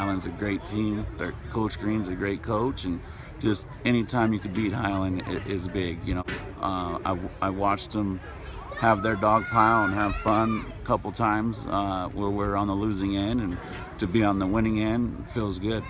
Highland's a great team. Their coach Green's a great coach, and just anytime you could beat Highland is big. You know, uh, I've, I've watched them have their dog pile and have fun a couple times uh, where we're on the losing end, and to be on the winning end feels good.